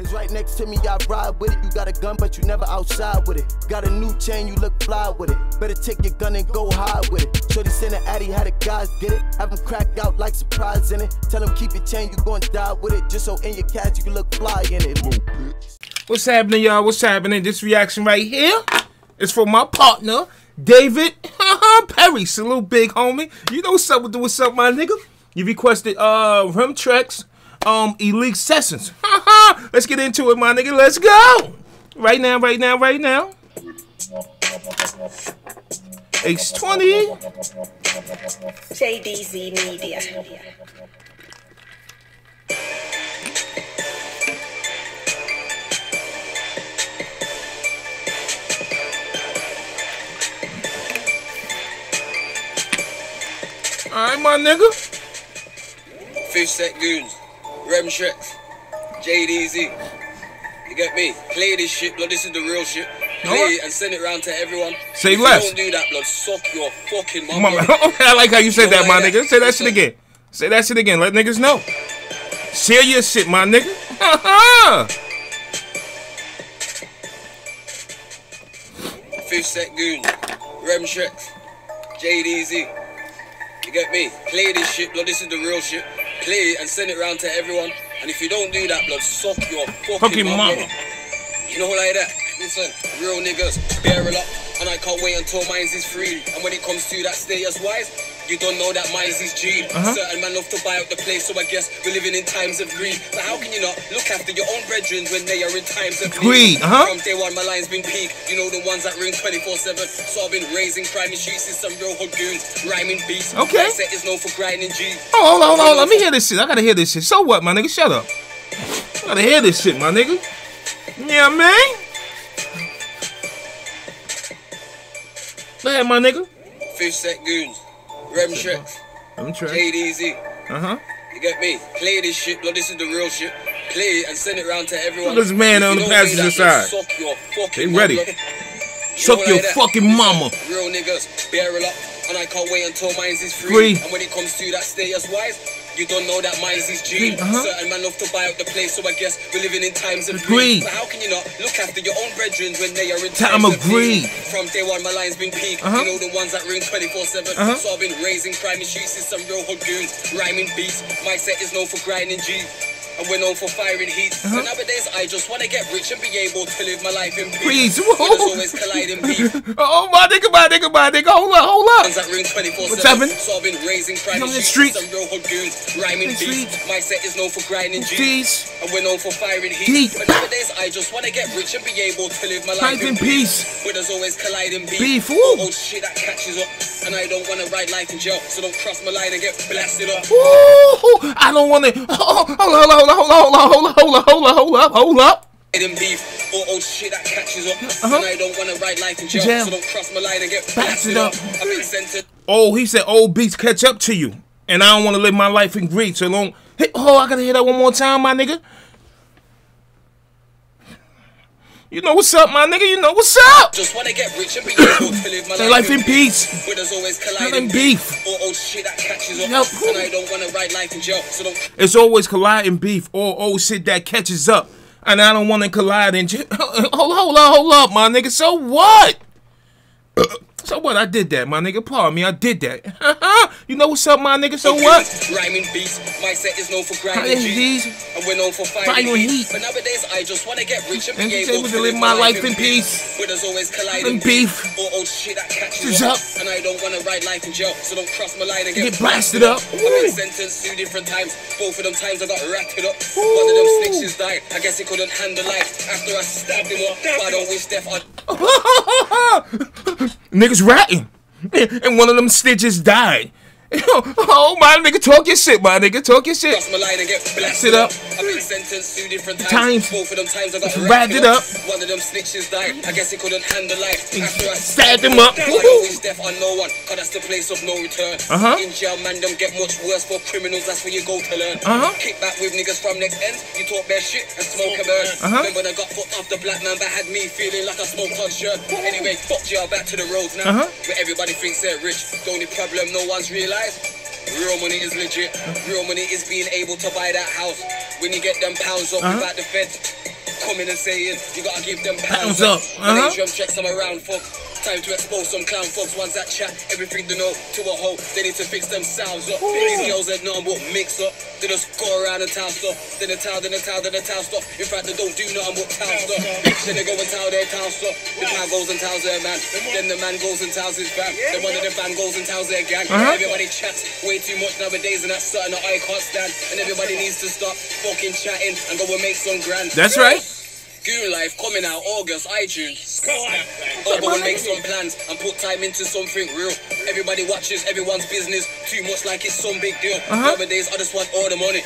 It's right next to me, I ride with it. You got a gun, but you never outside with it. Got a new chain, you look fly with it. Better take your gun and go high with it. Shorty sent an addy, how the guys get it. Have them cracked out like surprise in it. Tell them keep your chain, you gon' die with it. Just so in your cash you can look fly in it. What's happening, y'all? What's happening? This reaction right here is for my partner, David Perry. Salute, big homie. You know what's up with the what's up, my nigga? You requested uh Remtrex, um, Elite Sessions. Let's get into it, my nigga. Let's go. Right now, right now, right now. H20. JDZ Media. Alright, my nigga. Fish Set Goons, Remtrex, JDZ. You get me? Play this shit, blood. This is the real shit. Play it and send it round to everyone. Say if less. Don't do that, blood. Suck your fucking. Mama, blood. I like how you said that, my nigga. Say that shit again. Say that shit again. Let niggas know. Share your shit, my nigga. Fish Set Goons, Remtrex, JDZ. You get me? Play this shit, blood. This is the real shit. Play it and send it round to everyone. And if you don't do that, blood, suck your fucking, Fucking mum, mama. You know like that? Listen, real niggas, barrel up. And I can't wait until mines is free. And when it comes to that status wise, you don't know that mines is G. Uh-huh. Certain man love to buy out the place, so I guess we're living in times of greed. But how can you not look after your own brethren when they are in times of Greed, uh-huh. From day one, my line's been peak. You know the ones that ring 24-7. So I've been raising crime streets in some real hood goons, rhyming beats. Okay. My set is known for grinding G. Oh, hold on, hold on. Let me hear this shit. I gotta hear this shit. So what, my nigga? Shut up. I gotta hear this shit, my nigga. Yeah, man. Go ahead, my nigga. Fish Set Goons, Remtrex, I'm trying. JDZ. Uh huh. You get me? Play this shit, blood. This is the real shit. Play it and send it around to everyone. Look at this man on the passenger side. Suck your fucking They ready. You Suck know your like fucking mama. Real niggas, barrel up. And I can't wait until mines is free. Free. And when it comes to that status wise, you don't know that mines is G. Uh-huh. Certain man love to buy out the place, so I guess we're living in times of Greed. But how can you not look after your own brethren when they are in times of greed. From day one, my line's been peak. Uh-huh. You know the ones that ring 24-7. Uh-huh. So I've been raising crime streets in some real hood goons, rhyming beats. My set is known for grinding G. And we're known for firing heat. Uh-huh. So nowadays, I just want to get rich and be able to live my life in peace. Please. But always colliding beef. Oh, my nigga, my nigga, my nigga. Hold up, hold up. That ring 24 What's happening? So I've been raising crime On in the streets. Some real hood goons, rhyming beats. My set is known for grinding G. And we're known for firing heat. But nowadays, I just want to get rich and be able to live my life, in peace. But there's always colliding beef. Beef, oh, shit that catches up. And I don't want to ride life in jail. So don't cross my line and get blasted up. Ooh, I don't want to. Oh, hold on, hold on, hold on, hold on, hold on, hold on, hold up, hold up. Hidden beef, oh oh shit that catches up, Uh-huh. and I don't wanna ride life in jail, Jail. so don't cross my line and get Blasted blasted up. up. I've been sentenced Oh, he said old beats catch up to you, and I don't want to live my life in greed. So long. Hey, oh, I gotta hear that one more time, my nigga. You know what's up, my nigga. You know what's up. Just wanna get rich and be able to live my life, life in peace. But there's always Colliding beef. Oh, oh shit that catches up. Yep. And I don't wanna ride life in jail. So don't It's always colliding beef or old shit that catches up, and I don't want to collide in. j- Hold, hold up, hold up, my nigga. So what? So what? I did that, my nigga. Pardon me, I did that. you know what's up, my nigga? So what? Rhyming beats. My set is known for Grinding grinding. G's. And we're known for Firing heat. But nowadays I just wanna get rich and And be able to live my life in peace. But there's always colliding beef. Oh, oh shit that catches up. And I don't wanna ride life in jail. So don't cross my line and get, blasted up. I've been sentenced two different times. Both of them times I got wrapped up. One of them snitches died. I guess he couldn't handle life after I stabbed him up. But I don't wish death on Niggas ratting. And one of them stitches died. oh my nigga, talk your shit, my nigga, talk your shit. Cross my line and get Blasted blasted up. I've been sentenced two different Times. times. Both of them times I got Wrapped it up. One of them snitches died. I guess he couldn't handle life. After I stabbed him up. I death on no one, cause that's the place of no return. Uh-huh. In jail, man, them get much worse for criminals. That's where you go to learn. Uh-huh. Kick back with niggas from next ends. You talk their shit and smoke a bird. Uh-huh. Then when I got put off the black man, that had me feeling like a smoked on shirt. Anyway, fuck jail, back to the roads now. Uh-huh. Where everybody thinks they're rich. The only problem no one's realized. Real money is legit. Real money is being able to buy that house. When you get them pounds up Uh-huh. without the feds. coming and saying you gotta give them Pounds pounds, up, When uh-huh. drum checks I'm around fuck. Time to expose some clown folks, ones that chat everything they know to a hoe. They need to fix them sounds up. These girls that know what mix up. They just go around and town stuff. Then the town, then the town, then the town stuff. In fact, they don't do nothing but town stuff. Then they go and tell their town stuff. The town goes and tells their man. Then the man goes and tells his fam. Then one of the fam goes and tells their gang. Uh-huh. Everybody chats way too much nowadays, and that's something that I can't stand. And everybody needs to stop fucking chatting and go and make some grand. That's right. Goon Life coming out August, iTunes. Go go and make some plans and put time into something real. Everybody watches everyone's business too much like it's some big deal. Uh-huh. Nowadays, I just want all the money.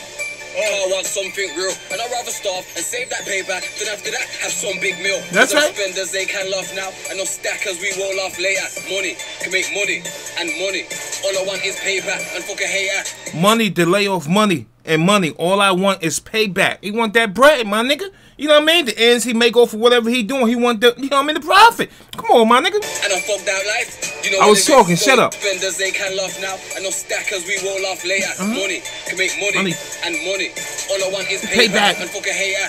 I want something real, and I'd rather starve and save that payback than after that have some big meal. That's Them right. Spenders they can laugh now, and no stackers we won't laugh later. Money can make money and money. All I want is payback and fuck a hater. Money, delay off money, and money. All I want is payback. He want that bread, my nigga. You know what I mean? The ends he make off for whatever he doing. He want the, you know what I mean, the profit. Come on, my nigga. and I fucked out life. You know I was talking, shut up. Spenders they can laugh now, and no stackers we will laugh later. Uh-huh. Money can make money. Money. and money. All I want is Payback. payback, and fuck a hater.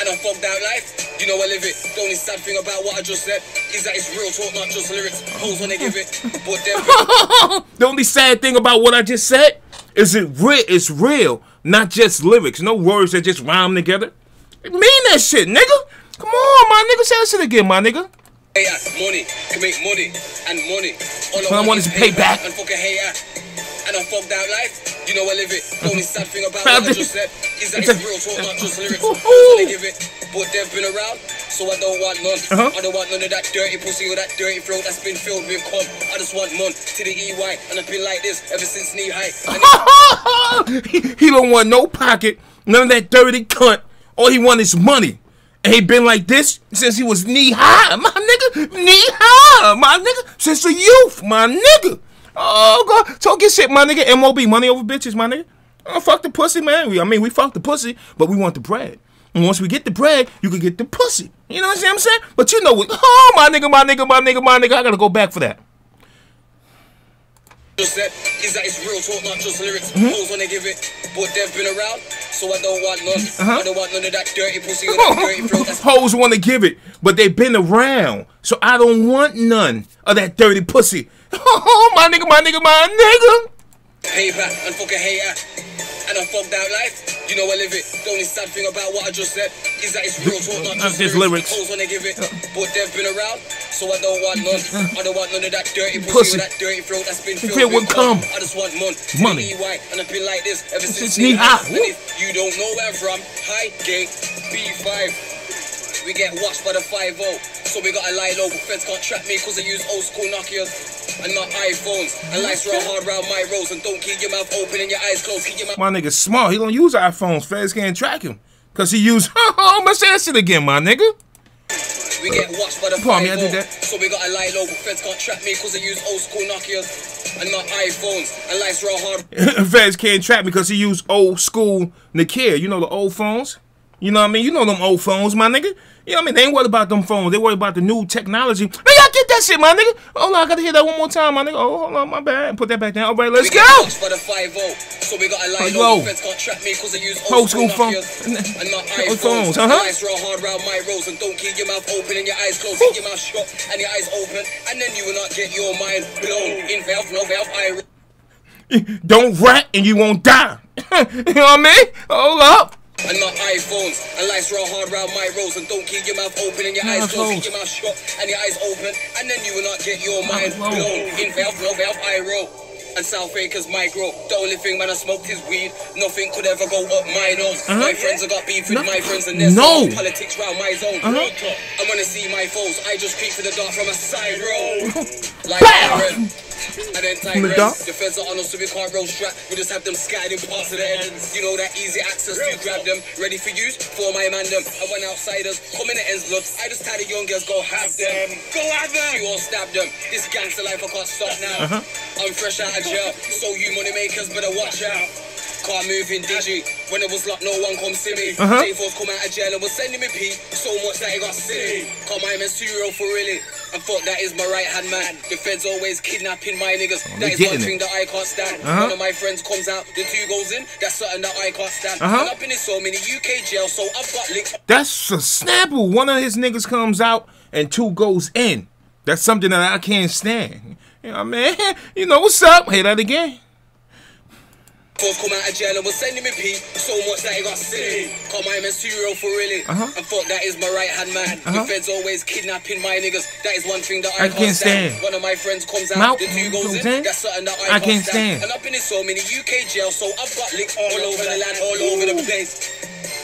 And I fucked out life. You know I live it. The only sad thing about what I just said is that it's real talk, not just lyrics. Hoes when they give it, but them the only sad thing about what I just said is it real. It's real, not just lyrics. No words that just rhyme together. It mean that shit, nigga. Come on, my nigga. Say that shit again, my nigga. hater. Uh, money can make money, and money. All All I want is payback. and fuck uh, a hater. And I fucked out life. You know I live it. The only sad thing about what I to- just said is that It's it's real talk, not just lyrics. When they give it, but they've been around, so I don't want none. Uh-huh. I don't want none of that dirty pussy or that dirty throat that's been filled with cum. I just want none to the EY, and I've been like this ever since knee high. He, he don't want no pocket, none of that dirty cunt. All he want is money. And he been like this since he was knee high, my nigga. Knee high, my nigga. Since the youth, my nigga. Oh, God. Talk your shit, my nigga. MOB, money over bitches, my nigga. Oh, fuck the pussy, man. We, I mean, we fuck the pussy, but we want the bread. And once we get the bread, you can get the pussy. You know what I'm saying? But you know what? Oh, my nigga, my nigga, my nigga, my nigga. I gotta go back for that. just said is that it's real talk, not just lyrics. Mm-hmm. Hoes when they give it, but they've been around, so I don't want none. Uh-huh. I don't want none of that dirty pussy or that dirty throat Hoes want to give it, but they've been around, so I don't want none of that dirty pussy. Oh, my nigga, my nigga, my nigga. payback and fuck a hater. And I fucked out life. You know I live it. The only sad thing about what I just said is that it's real talk, not just just lyrics. When they give it, but they've been around, so I don't want none. I don't want none of that dirty pussy, Pussy. that dirty throat that's been filled, with cum. cum. I just want Money. the EY, and I've been like this ever since, Since knee high. And if you don't know where I'm from, Highgate B5. We get watched by the 5-0, so we gotta lie low, but feds can't trap me cause I use old school Nokias and not iPhones. And lights run hard round my roads, and don't keep your mouth open and your eyes closed. Keep your mouth My nigga smart. He don't use iPhones. Feds can't track him. Cause he use, oh, I'm gonna say that shit again, my nigga. We get watched by the Pardon me, I did that. so we gotta lie low, feds can't trap me cause I use old school Nokias and not iPhones. And lights run hard Feds can't track me because he use old school Nokia. You know the old phones? You know what I mean? You know them old phones, my nigga. You know what I mean? They ain't worried about them phones. They worried about the new technology. Man, y'all get that shit, my nigga. Hold on, I gotta hear that one more time, my nigga. Oh, hold on, my bad. Put that back down. All right, let's We go. watched the 5 so we gotta lie Like, low, low. but feds can't trap me cause I use Old old, school, school phone- and not iPhones. phones, uh-huh. lights run hard round my roads, and don't keep your mouth open and your eyes closed. Keep your mouth shut and your eyes open, and then you will not get your mind blown. In valve, no valve, I Don't rat and you won't die. you know what I mean? Hold up. And not iPhones. And lights run hard round my roads, and don't keep your mouth open and your eyes closed. Keep your mouth shut and your eyes open, and then you will not get your mind blown. In valve, no valve, I roll. And South Acres micro. The only thing when I smoked is weed. Nothing could ever go up my nose. My friends have got beef with. No. my friends and there's No. politics round my zone. Uh-huh. I wanna see my foes. I just creep to the dark from a side road. Like Bow. Red. And then tight From the red. The feds are on us so we can't roll strap. We just have them scattered in parts of the head. You know that easy access to grab them. Ready for use? For my man them. And when outsiders come in the ends blood, I just tell the young girls go have them. Go have them. You all stab them. This gangster life I can't stop now. I'm fresh out of jail. So you money makers better watch out. Car moving digi. When it was locked, no one come see me. Uh-huh. J4's come out of jail and was sending me P. So much that he got silly. Call my man's too real for really. And thought that is my right hand man. The feds always kidnapping my niggas. Oh, that is one thing it. that I can't stand. Uh-huh. One of my friends comes out, the two goes in. That's something that I can't stand. Uh-huh. I've been in so many UK jails, so I've got links. That's a snapple. One of his niggas comes out and two goes in. That's something that I can't stand. You know, man. You know what's up? Hey, that again. Folks come out of jail and was sending me P so much that it got silly. Call my man serial for really. Uh-huh. And thought that is my right hand man. Uh-huh. The feds always kidnapping my niggas. That is one thing that I, I can't stand. One of my friends comes out, Mount the two goes in. That's something that I, I can't stand. And I've been in so many UK jails, so I've got links all over the land, all over the place.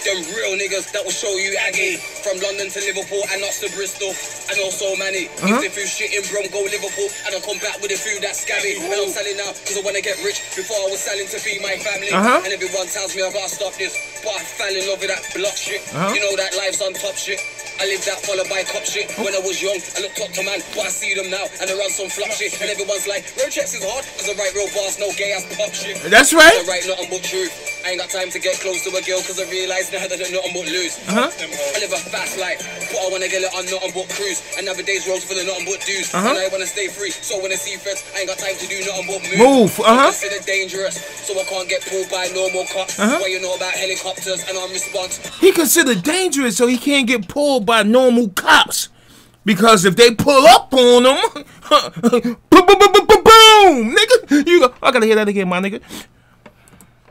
Them real niggas that will show you Aggie. From London to Liverpool and not to Bristol. And also Manny. Uh-huh. Used to shit in Brom, go Liverpool. And I come back with a few that's scabby. And I'm selling now because I want to get rich. Before I was selling to feed my family. Uh-huh. And everyone tells me I gotta stop this. But I fell in love with that block shit. Uh-huh. You know that life's on top shit. I live that followed by cop shit. When I was young, I looked up to man, but I see them now and they run some flop shit. And everyone's like, road checks is hard, cause I write real bars, no gay ass pop shit. That's right. I write nothing but truth. I ain't got time to get close to a girl cause I realize now that I nothing but lose. Uh-huh. I live a fast life, but I wanna get it on nothing but cruise. And nowadays roads full of nothing but dues. Uh-huh. And I wanna stay free, so when I see feds, I ain't got time to do nothing but move. Move, uh-huh. I'm considered dangerous, so I can't get pulled by normal cops. Uh-huh. What you know about helicopters and on response. He considered dangerous, so he can't get pulled by normal cops. Because if they pull up on them, boom, boom, boom, boom, boom, boom, nigga. You go, I gotta hear that again, my nigga.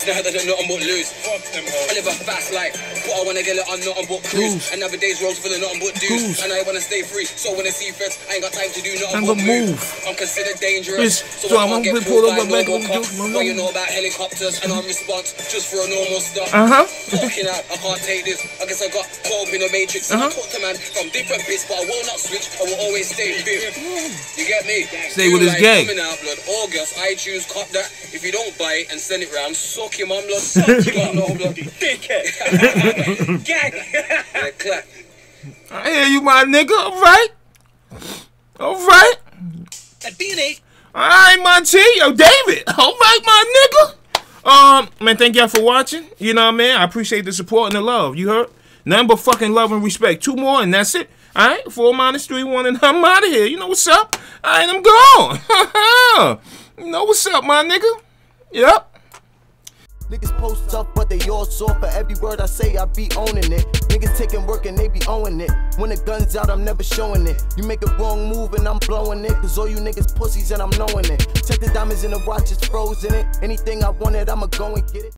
I nothing but lose. I live a fast life, but I wanna get it on nothing but cruise. Cruise. And nowadays roads full of nothing but dues. And I wanna stay free, so when I see feds, I ain't got time to do nothing Nothing but move. I'm considered dangerous, Yes, so, so I I'm can't get pulled pull by normal cops. What you know about helicopters and on response, just for a normal stop. Uh-huh. Fucking out, I can't take this. I guess I got caught in a matrix. Uh-huh. I talk to man from different bits, but I will not switch. I will always stay big. You get me? Stay with his gang. Coming out, blood. August, iTunes, cop that. If you don't buy it and send it round, suck your mum, blood. Suck your mum, no, blood. Dickhead. gang. clap. I hear you, my nigga. All right. All right. That DNA. All right, my T. Yo, David. All right, my nigga. Um, man, thank y'all for watching. You know what I mean? I appreciate the support and the love. You heard? Nothing but fucking love and respect. Two more, and that's it. All right, four minus three, one, and I'm out of here. You know what's up? All right, I'm gone. you know what's up, my nigga? Yep. Niggas post tough, but they all soft. For every word I say, I be owning it. Niggas taking work and they be owning it. When the gun's out, I'm never showing it. You make a wrong move and I'm blowing it. Cause all you niggas pussies and I'm knowing it. Check the diamonds in the watch, it's frozen it. Anything I wanted, I'ma go and get it.